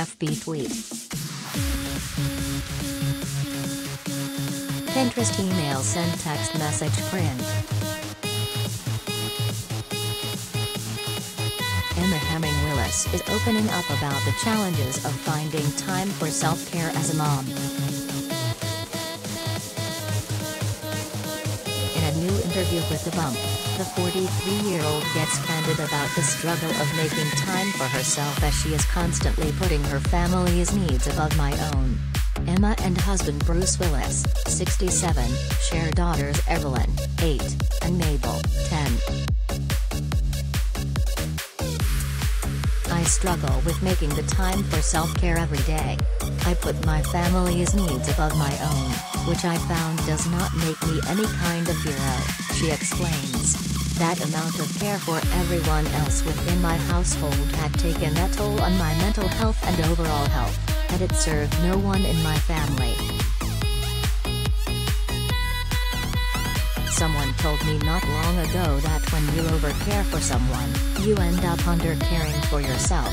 FB tweet. Pinterest email send text message print. Emma Heming Willis is opening up about the challenges of finding time for self-care as a mom. Interview with The Bump, the 43-year-old gets candid about the struggle of making time for herself as she is constantly putting her family's needs above my own. Emma and husband Bruce Willis, 67, share daughters Evelyn, 8, and Mabel, 10. I struggle with making the time for self-care every day. I put my family's needs above my own, which I found does not make me any kind of hero, she explains. That amount of care for everyone else within my household had taken a toll on my mental health and overall health, and it served no one in my family. Someone told me not long ago that when you overcare for someone, you end up under-caring for yourself.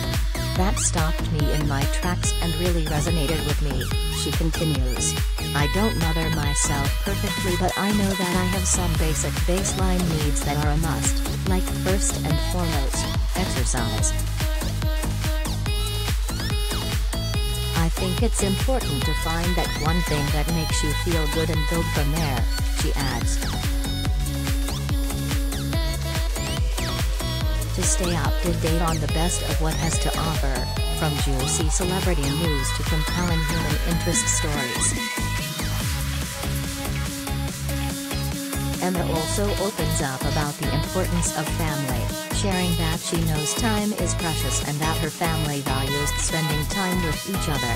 That stopped me in my tracks and really resonated with me, she continues. I don't mother myself perfectly but I know that I have some basic baseline needs that are a must, like first and foremost, exercise. It's important to find that one thing that makes you feel good and build from there, she adds. To stay up to date on the best of what has to offer, from juicy celebrity news to compelling human interest stories. Emma also opens up about the importance of family, sharing that she knows time is precious and that her family values spending time with each other.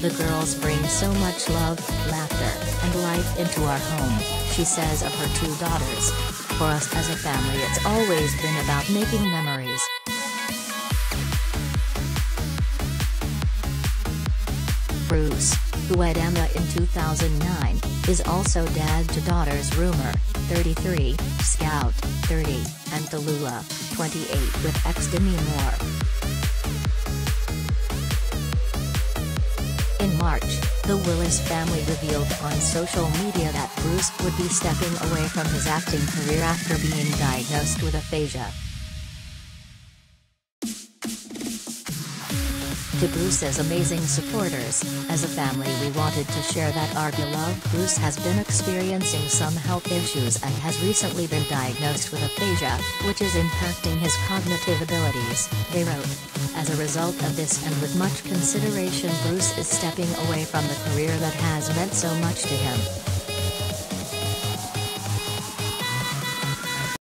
The girls bring so much love, laughter, and life into our home, she says of her two daughters. For us as a family it's always been about making memories. Bruce, who wed Emma in 2009, is also dad to daughters Rumer, 33, Scout, 30, and Tallulah, 28 with ex Demi Moore. In March, the Willis family revealed on social media that Bruce would be stepping away from his acting career after being diagnosed with aphasia. To Bruce's amazing supporters, as a family we wanted to share that our beloved Bruce has been experiencing some health issues and has recently been diagnosed with aphasia, which is impacting his cognitive abilities, they wrote. As a result of this and with much consideration Bruce is stepping away from the career that has meant so much to him.